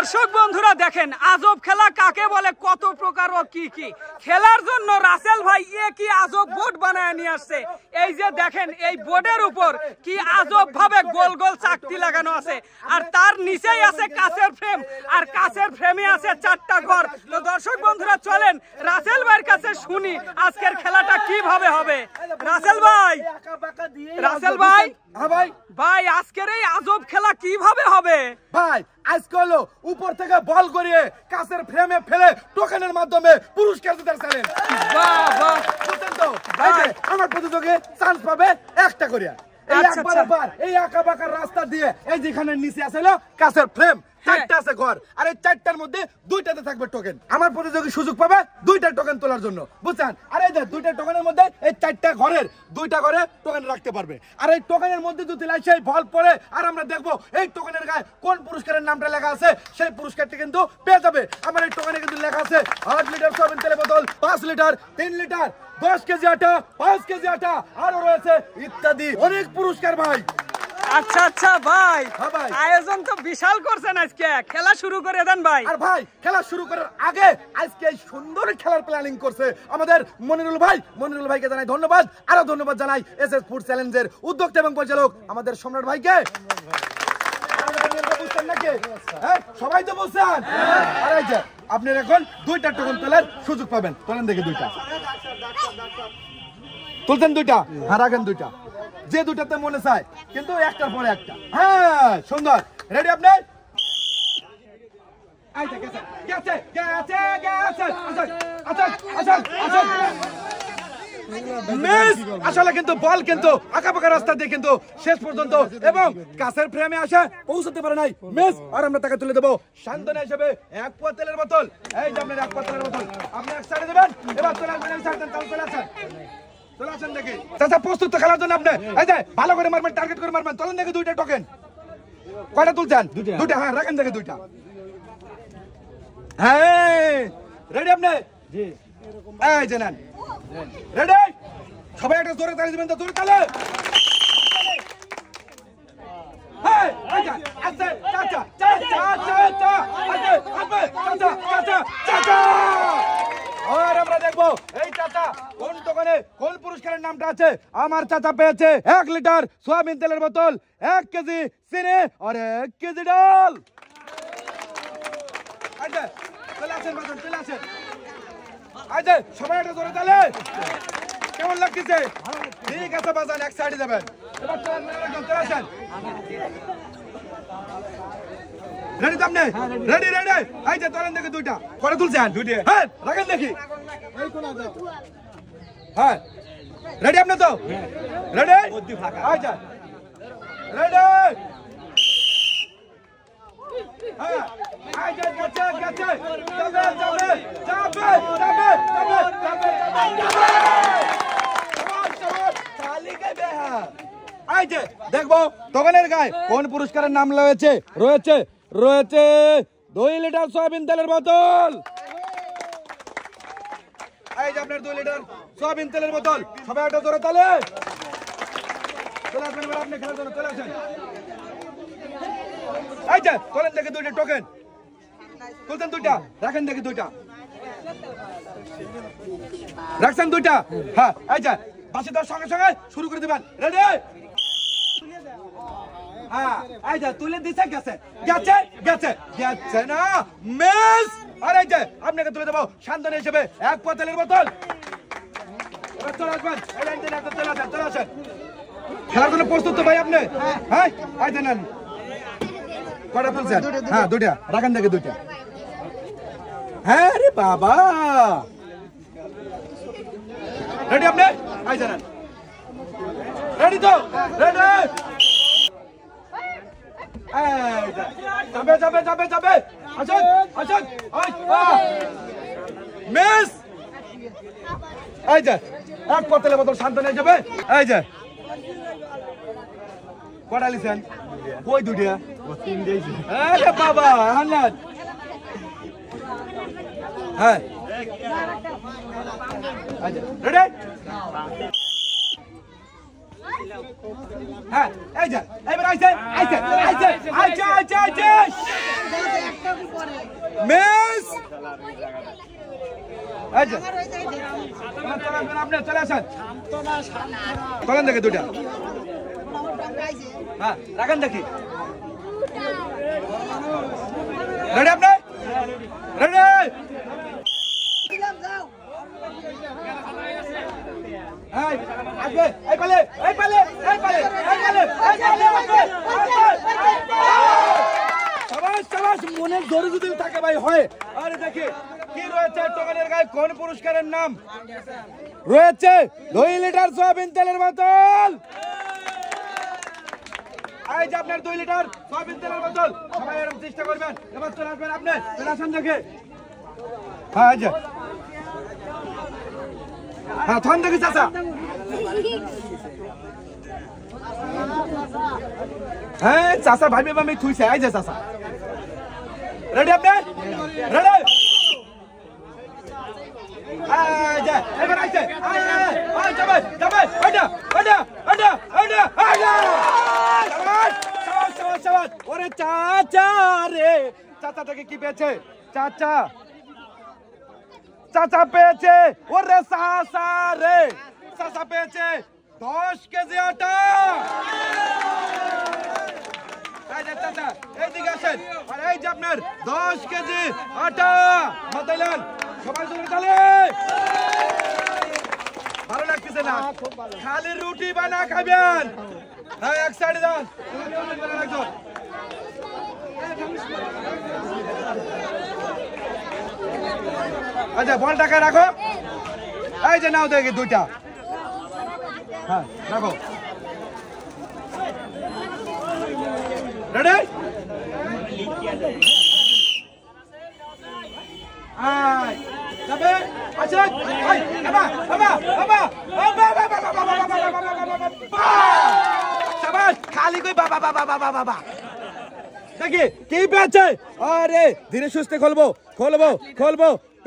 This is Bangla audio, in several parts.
দর্শক বন্ধুরা দেখেন আজব খেলা কাকে বলে কত প্রকার ও কি কি। খেলার জন্য রাসেল ভাই এ কি আজব বোর্ড বানায় নিয়ে আসছে? এই যে দেখেন এই বোর্ডের উপর কি আজব ভাবে গোল গোল চাকতি লাগানো আছে। আর তার নিচেই আছে কাছের ফ্রেম আর কাছের ফ্রেমে আছে চারটা ঘর। তো দর্শক বন্ধুরা চলেন রাসেল ভাইয়ের কাছে শুনি আজকের খেলাটা কীভাবে হবে। রাসেল ভাই রাসেল ভাই হ্যাঁ ভাই। ভাই আজকের এই আজব খেলা কীভাবে হবে? ভাই আজকে হলো উপর থেকে বল করিয়ে কাছের ফ্রেমে ফেলে টোকেনের মাধ্যমে পুরস্কার দিতে চাইলেন। আমার প্রতিযোগী চান্স পাবে একটা করিয়া। এই আচ্ছা, একবার আচ্ছা। একবার এই আঁকা বাঁকা রাস্তা দিয়ে এই যেখানে নিচে আছে কাছের ফ্রেম চারটা আছে ঘর। আর এই চারটার মধ্যে দুইটাতে থাকবে টোকেন আমার প্রতিযোগী সুযোগ পাবে দুইটা টোকেন তোলার জন্য বুঝছেন? আর এই দুইটা টোকেনের মধ্যে এই চারটা ঘরের দুইটা ঘরে টোকেন রাখতে পারবে। আর এই টোকেনের মধ্যে যদি সেই পড়ে আর আমরা দেখব এই টোকেনের গায়ে কোন পুরস্কারের নামটা লেখা আছে সেই পুরস্কারটি কিন্তু পেয়ে যাবে। আমার এই টোকেনে কিন্তু লেখা আছে আট লিটার সয়াবিন তেলের বোতল পাঁচ লিটার তিন লিটার দশ কেজি আটা পাঁচ কেজি আটা আরও রয়েছে ইত্যাদি। অনেক পুরস্কার ভাই। আচ্ছা আচ্ছা ভাই। হ্যাঁ আয়োজন তো বিশাল করছেন আজকে। খেলা শুরু করে দেন ভাই। আর ভাই খেলা শুরু করার আগে আজকে এই সুন্দর খেলার প্ল্যানিং করছে আমাদের মনিরুল ভাই। মনিরুল ভাইকে জানাই ধন্যবাদ। আরও ধন্যবাদ জানাই এস এস ফুড চ্যালেঞ্জের উদ্যোক্তা এবং পরিচালক আমাদের সম্রাট ভাইকে? হ্যাঁ, সবাই তো বলছেন। আর আপনার এখন দুইটা টোকন তোলার সুযোগ পাবেন। তোলেন দেখে দুইটা। তুলতেন দুইটা? হ্যাঁ রাখেন দুইটা। যে দুটাতে মনে চায়, কিন্তু একটার পরে একটা। হ্যাঁ সুন্দর। রেডি আপনি? আচ্ছা আচ্ছা আচ্ছা আচ্ছা। আচ্ছা আচ্ছা আচ্ছা আসেন। মিস! আসলে কিন্তু বল কিন্তু আঁকাবাঁকা রাস্তা দিয়ে কিন্তু শেষ পর্যন্ত এবং কাছের ফ্রেমে আসে পৌঁছতে পারে নাই। মিস আর আমরা তাকে তুলে দেবো সান্ত্বনা হিসেবে এক পোয়া তেলের বোতল। এই যে আপনার এক পোয়া তেলের বোতল আপনি এক সাইডে দেবেন এবার চলে আসবেন এই সাইডে চলে চলে আসেন। চলে আসেন দেখি। চাচা প্রস্তুত খেলার জন্য আপনি? এই যে ভালো করে মারবেন টার্গেট করে মারবেন। চলেন দেখি দুইটা টোকেন কয়টা তুলছেন? দুইটা। হ্যাঁ রাখেন দেখে দুইটা। হ্যাঁ রেডি আপনি? জি। এই যে নেন। রেডি সবাই একটা জোরে তালি দিবেন তো, জোরে তালে। কোন পুরস্কারের নামটা আছে? আমার চাচা পেয়েছে এক লিটার সোয়াবিন তেলের বোতল, এক কেজি চিনি আর এক কেজি ডাল। আচ্ছা চলে আসেন আসেন। আচ্ছা সবাই একটা জোরে তালে কেমন লাগতেছে? ঠিক আছে বাজান এক সাইডে যাবেন। এবার চলেন, চলে আসেন। রেডি রেডি রেডি এই যে তোলেন দেখি দুইটা। করে তুলছেন দুইটা। হ্যাঁ রাখেন দেখি। হ্যাঁ। রেডি আপনি তো? রেডি আচ্ছা রেডি হ্যাঁ এই যে গেছে গেছে যাবে যাবে যাবে যাবে যাবে যাবে যাবে এই যে দেখব দোকানের গায়ে কোন পুরস্কারের নাম রয়েছে? রয়েছে রয়েছে দুই লিটার সয়াবিন তেলের বোতল। এই যে আপনার দুই লিটার সয়াবিন তেলের বোতল। সবাই একটা জোরে তালে। চলে আসবেন আপনি খেলার জন্য চলে আসেন। যে, তোলেন দেখে দুইটা টোকেন তুলতেন দুইটা, রাখেন দেখি দুইটা। রাখছেন দুইটা? হ্যাঁ বাসে দেওয়ার সঙ্গে সঙ্গে শুরু করে দিবেন। রেডি হ্যাঁ যে আপনাকে তুলে দেবো শান্তন হিসেবে এক বোতলের বোতল। খেলার জন্য প্রস্তুত তো ভাই আপনি? হ্যাঁ যে নেন। কটা তুলছেন? হ্যাঁ দুইটা। রাখেন দেখে দুইটা। হ্যাঁ রে বাবা। রেডি আপনি? আই জানান। রেডি তো? রেডি যাবে যাবে যাবে যাবে। আসুন আসুন। মিস এই যে, এক বোতলে বোতল শান্ত নিয়ে যাবে। এই যে। কটা লিছেন? কই দুটিয়া আরে বাবা হান্নাত হ্যাঁ। রেডি হ্যাঁ এই যে এবার আইছে আইছে আইছে আইছে আইছে আইছে। মিস। আপনি চলে আসেন। চলেন দেখে দুটা হ্যাঁ রাখেন দেখি। রেডি আপনি? রেডি মনের জোরে যদি থাকে ভাই, হয়। আরে দেখি, কি রয়েছে টোকানের গায়ে, কোন পুরস্কারের নাম? রয়েছে দুই লিটার সয়াবিন তেলের বোতল। এই যে আপনার দুই লিটার সয়াবিন তেলের বোতল সবাই এরকম চেষ্টা করবেন। এবার চলে আসবেন আপনি চলে দেখে হ্যাঁ যে। হ্যাঁ থন দেখি, চাচা। হ্যাঁ চাচা ভাবি ভাবি থুইছে। এই যে, চাচা। রেডি আপনি? রেডি এই যে, এবার আইছে। আয় আয় আয় যাবে যাবে, ওইটা ওইটা। ওরে চাচা রে। চাচা থেকে কি পেয়েছে? চাচা। চাচা পেয়েছে। ওরে সাসা রে। চাচা পেয়েছে দশ কেজি আটা। এইদিকে আসেন। আর এই যে আপনার দশ কেজি আটা। মাতাইলেন সবাই জোরে किसे ना? हाँ, खाली रोटी बना खाबियान हाँ एक साइड जान अच्छा बॉल टाका रखो। এই যে নাও দেখি দুইটা হ্যাঁ রাখো রেডি আয় খালি কই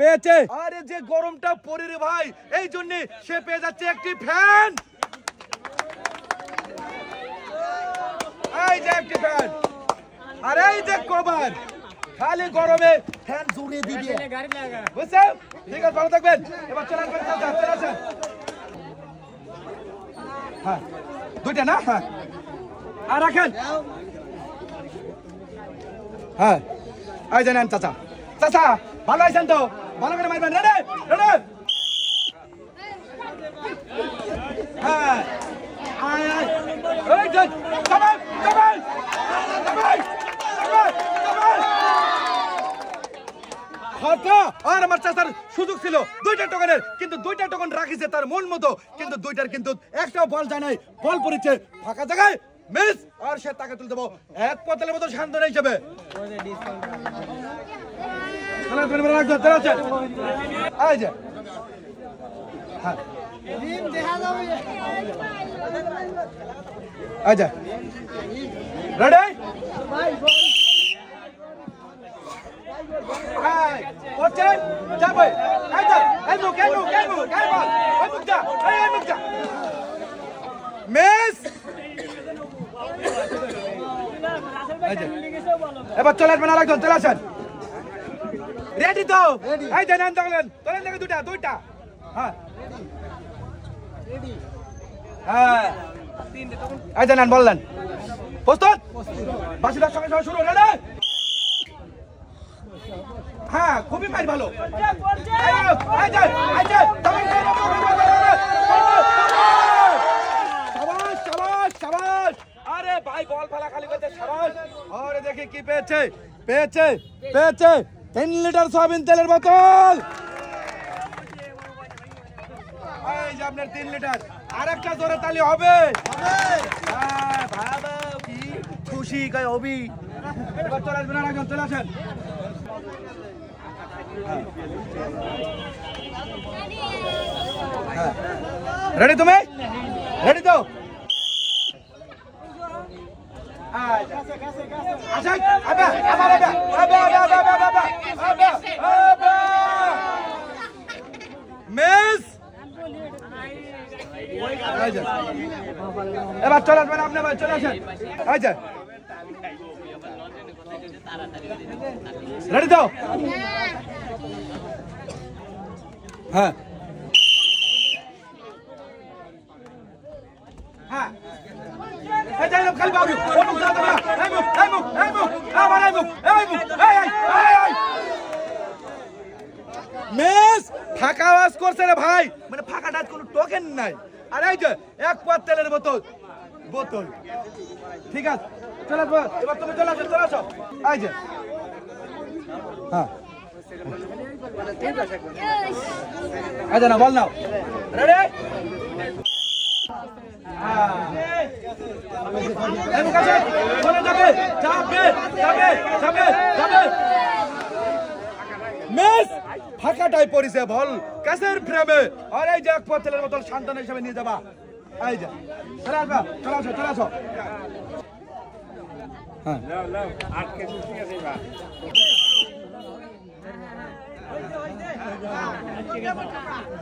পেয়েছে আরে যে গরমটা পড়ে রে ভাই এই জন্য সে পেয়ে যাচ্ছে একটি ফ্যান এই যে একটি ফ্যান আর এই যে খালি গরমে ফ্যান জুড়ে দিবি বুঝছেন? ঠিক আছে ভালো থাকবেন। এবার চলে আসবেন চাচা চলে আসেন হ্যাঁ দুইটা না? হ্যাঁ। আর রাখেন। হ্যাঁ। এই যে নেন চাচা। চাচা ভালো আছেন তো? ভালো করে মারবেন। Ready ready. হ্যাঁ। আয় আয়। সবাই সবাই সবাই সবাই হরকা আর আমার চাচার সুযোগ ছিল দুইটা টোকেনের কিন্তু দুইটা টোকন রাখিছে তার মন মতো। কিন্তু দুইটার কিন্তু একটাও বল যায় নাই। বল পড়েছে ফাঁকা জায়গায়। মিস আর সে তাকে তুলতে দেবো এক পতলের মতো শান্ত হিসেবে। চলেন, চলেন। এই যে। হ্যাঁ। এই রেডি এই, করছেন? যাবে। এই যে, এই মুখ, এই মুখ, এই মুখ, এই বল, এই মুখ যা, এই, এই মুখ যা। মিস এই যে, এবার চলে আসবেন আরেকজন চলে আসেন। রেডি তো? এই যে নেন তোলেন দেখে দুটা দুইটা হ্যাঁ। হ্যাঁ। এই নেন বললেন। প্রস্তুত? বাসিদার সঙ্গে সঙ্গে শুরু রেডি হ্যাঁ খুবই মাইর ভালো। আরে ভাই কি পেয়েছে পেয়েছে পেয়েছে। তিন লিটার সয়াবিন তেলের বোতল। এই আপনার তিন লিটার। আর একটা জোরে তালি হবে। হ্যাঁ, খুশি কয় হবি চলে আসবেন আর একজন চলে আসেন। রেডি তুমি রেডি তো আচ্ছা আবা আবা আবা আবা আবা আবা আবা আবা আবা মিস এবার চলে আসবেন আপনি এবার চলে আসেন আচ্ছা রেডি দাও হ্যাঁ। হ্যাঁ। ফাঁকা আওয়াজ করছে রে ভাই। মানে ফাঁকাটা কোনো টোকেন নাই। আর এই যে এক পাত তেলের বোতল। বোতল। ঠিক আছে। চলে এবার তুমি চলে আসো চলে আসো। এই যে। হ্যাঁ। যে না, বল নাও। রেডি ফাঁকাটাই পড়িছে বল। কাছের ফ্রেমে। আর এই যে এক পথেলের বোতল শান্তন হিসেবে নিয়ে যাবা। এই যে, চলে আসবা, চলে আসো চলে আসো। হ্যাঁ।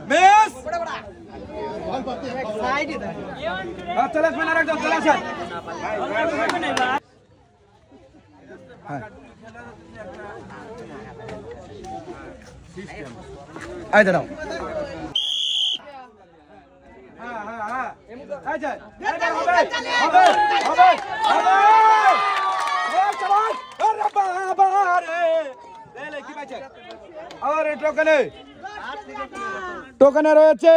মিস হ্যাঁ, চলে আসবেন আর একদম চলে আসেন হ্যাঁ এই দাঁড়াও হ্যাঁ হ্যাঁ হ্যাঁ এই যে এই টোকেনে রয়েছে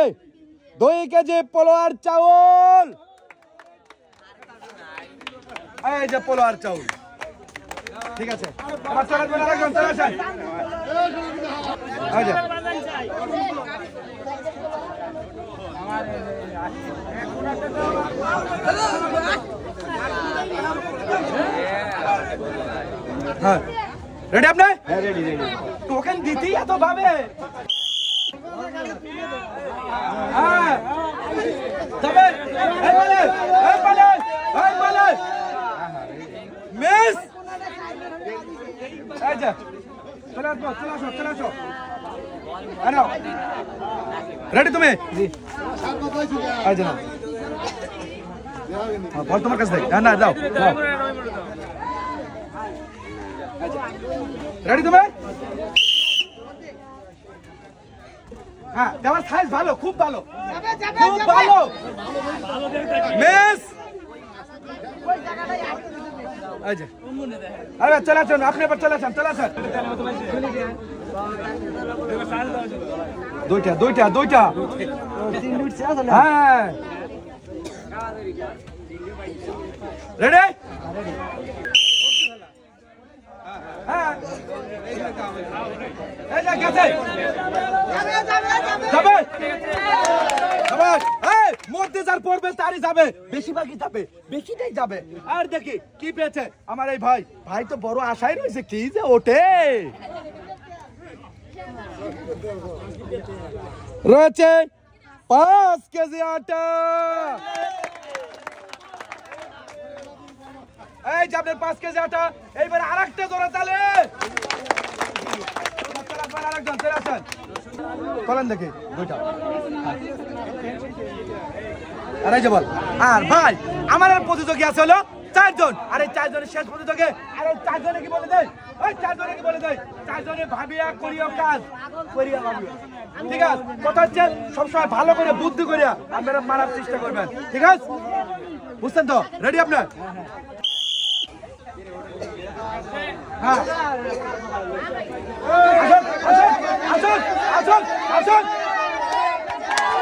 দুই কেজি পোলোয়ার চাউল। এই যে পোলোয়ার চাউল। ঠিক আছে। হ্যাঁ। রেডি আপনি? হ্যাঁ টোকেন দিতেই এত ভাবে হ্যাঁ তবে এই বলে এই বলে এই বলে মিস এই যে চলে আসো চলে আসো চলে আসো আনো রেডি তুমি? বল তোমার কাছে দেখ হ্যাঁ, না দাও রেডি তুমি? হ্যাঁ সাইজ ভালো খুব ভালো। খুব ভালো। মিস আরে চলে আসুন আপনি এবার চলে আসেন চলে আসেন। দুইটা দুইটা দুইটা। হ্যাঁ। রেডি হ্যাঁ। মধ্যে যার পড়বে, তারই যাবে। বেশিরভাগই যাবে। বেশিটাই যাবে। আর দেখি, কি পেয়েছে? আমার এই ভাই। ভাই তো বড় আশাই রয়েছে। কি যে ওঠে। রয়েছে পাঁচ কেজি আটা। এই যে আপনার পাঁচ কেজি আটা, এইবার আর একটা জোড়া তালে। বল, আর ভাই, আমার প্রতিযোগী আছে হলো চারজন। আর চারজনের শেষ প্রতিযোগী আর এই চারজনে কি বলে দেয়? ওই চারজনে কি বলে দেয়? চারজনে ভাবিয়া করিও কাজ। করিয়া ভাবিও। ঠিক আছে? কথা হচ্ছে সবসময় ভালো করে বুদ্ধি করিয়া আপনারা মারার চেষ্টা করবেন। ঠিক আছে? বুঝছেন তো? রেডি আপনার? হ্যাঁ। আসুন আসুন আসুন আসুন সবাই,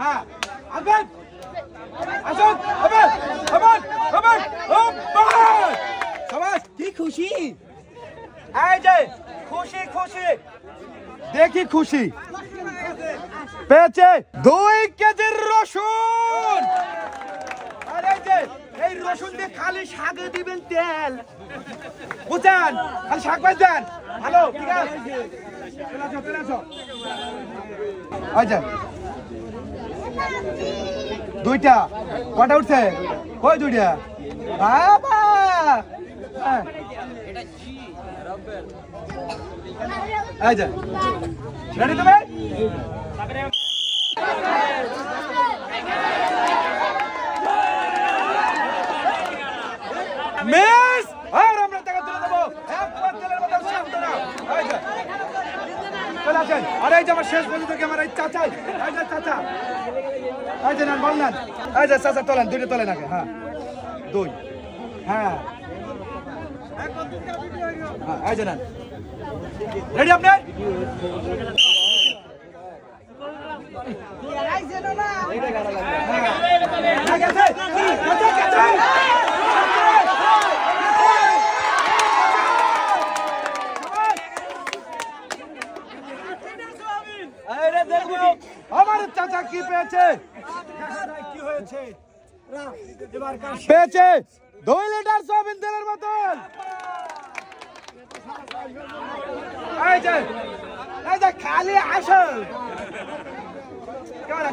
হ্যাঁ কি খুশি? যে, খুশি খুশি। দেখি খুশি। পেয়েছে দুই কেজির রসুন। যে, এই রসুন দিয়ে খালি শাকে দিবেন তেল। বুঝছেন? খালি শাক ভাজ দেন। হ্যালো ঠিক আছে? আচ্ছা দুইটা। কটা উঠছে? কই দুইটা? বাবা! হ্যাঁ। আচ্ছা রেডি তুমি? মিস আর আমরা টাকা তুলে দেবো একবার তেলের মতো শান্ত না এই যে। আসেন। আরে এই যে আমার শেষ বন্ধু থেকে আমার এই চাচা এই যে চাচা। এই যে নেন বল নেন। এই যে চাচা তোলেন দুইটা তোলেন আগে হ্যাঁ। দুই। হ্যাঁ। হ্যাঁ এই যে নেন। রেডি আপনি? হ্যাঁ, গেছে। গেছে, গেছে। আরে দেখব আমার চাচা পেয়েছে? পেয়েছে দুই লিটার সোয়াবিন তেলের খালি আসো কেমন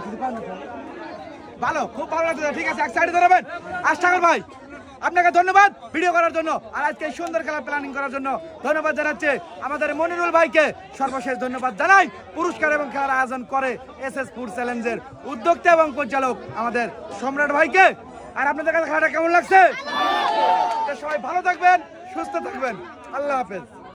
ভালো, খুব ভালো লাগছে। ঠিক আছে, এক সাইডে ধরবেন আশাকর ভাই আপনাকে ধন্যবাদ ভিডিও করার জন্য আর আজকে এই সুন্দর খেলা প্ল্যানিং করার জন্য ধন্যবাদ জানাচ্ছে আমাদের মনিরুল ভাইকে সর্বশেষ ধন্যবাদ জানাই। পুরস্কার এবং খেলার আয়োজন করে এস এস ফুড চ্যালেঞ্জের উদ্যোক্তা এবং পরিচালক আমাদের সম্রাট ভাইকে। আর আপনাদের কাছে খেলাটা কেমন লাগছে? সবাই ভালো থাকবেন, সুস্থ থাকবেন। আল্লাহ হাফেজ।